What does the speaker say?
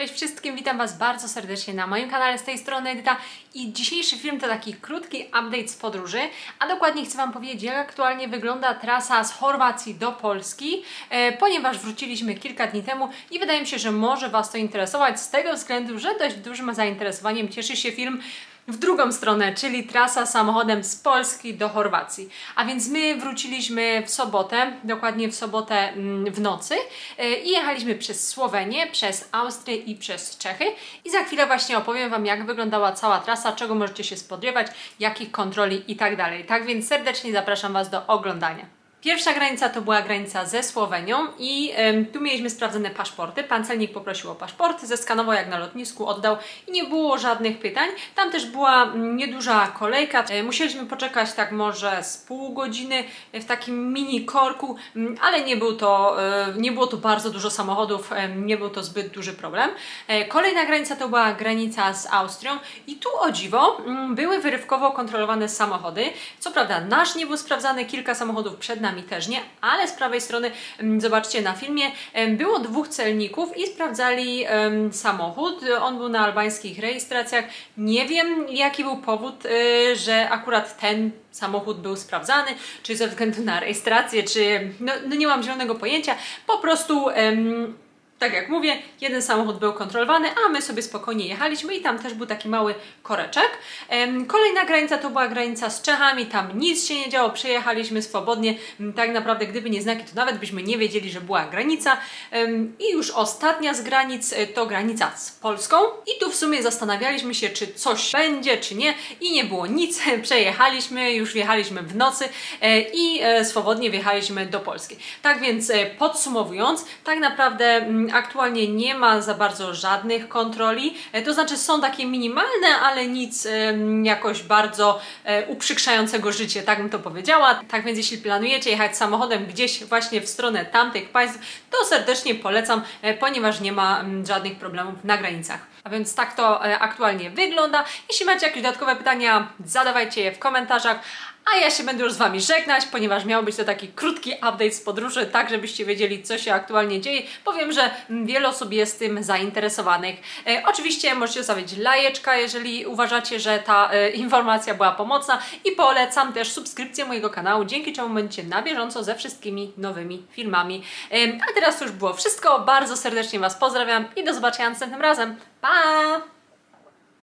Cześć wszystkim, witam Was bardzo serdecznie na moim kanale z tej strony Edyta. I dzisiejszy film to taki krótki update z podróży, a dokładnie chcę Wam powiedzieć jak aktualnie wygląda trasa z Chorwacji do Polski, e, ponieważ wróciliśmy kilka dni temu i wydaje mi się, że może Was to interesować z tego względu, że dość dużym zainteresowaniem cieszy się film w drugą stronę, czyli trasa samochodem z Polski do Chorwacji. A więc my wróciliśmy w sobotę, dokładnie w sobotę mm, w nocy e, i jechaliśmy przez Słowenię, przez Austrię i przez Czechy. I za chwilę właśnie opowiem Wam, jak wyglądała cała trasa, czego możecie się spodziewać, jakich kontroli i tak dalej. Tak więc serdecznie zapraszam Was do oglądania. Pierwsza granica to była granica ze Słowenią i ym, tu mieliśmy sprawdzone paszporty. Pan celnik poprosił o paszport, zeskanował jak na lotnisku, oddał i nie było żadnych pytań. Tam też była mm, nieduża kolejka. E, musieliśmy poczekać tak może z pół godziny w takim mini korku, mm, ale nie, był to, e, nie było tu bardzo dużo samochodów, e, nie był to zbyt duży problem. E, kolejna granica to była granica z Austrią i tu o dziwo mm, były wyrywkowo kontrolowane samochody. Co prawda nasz nie był sprawdzany, kilka samochodów przed nami nami też nie, ale z prawej strony, mm, zobaczcie na filmie, było dwóch celników i sprawdzali samochód. On był na albańskich rejestracjach. Nie wiem, jaki był powód, y, że akurat ten samochód był sprawdzany, czy ze względu na rejestrację, czy no, no nie mam zielonego pojęcia. Po prostu tak jak mówię, jeden samochód był kontrolowany, a my sobie spokojnie jechaliśmy i tam też był taki mały koreczek. Kolejna granica to była granica z Czechami, tam nic się nie działo, przejechaliśmy swobodnie. Mm, tak naprawdę, gdyby nie znaki, to nawet byśmy nie wiedzieli, że była granica. I już ostatnia z granic e, to granica z Polską. I tu w sumie zastanawialiśmy się, czy coś będzie, czy nie. I nie było nic. Przejechaliśmy, już wjechaliśmy w nocy e, i e, swobodnie wjechaliśmy do Polski. Tak więc podsumowując, tak naprawdę mm, aktualnie nie ma za bardzo żadnych kontroli, e, to znaczy są takie minimalne, ale nic jakoś bardzo e, uprzykrzającego życie, tak bym to powiedziała. Tak więc jeśli planujecie jechać samochodem gdzieś właśnie w stronę tamtych państw, to serdecznie polecam, e, ponieważ nie ma żadnych problemów na granicach. A więc tak to aktualnie wygląda. Jeśli macie jakieś dodatkowe pytania, zadawajcie je w komentarzach. A ja się będę już z Wami żegnać, ponieważ miał być to taki krótki update z podróży, tak żebyście wiedzieli, co się aktualnie dzieje. Powiem, że wiele osób jest tym zainteresowanych. E, oczywiście możecie zostawić lajeczka, jeżeli uważacie, że ta e, informacja była pomocna i polecam też subskrypcję mojego kanału, dzięki czemu będziecie na bieżąco ze wszystkimi nowymi filmami. E, a teraz już było wszystko. Bardzo serdecznie Was pozdrawiam i do zobaczenia następnym razem. Pa!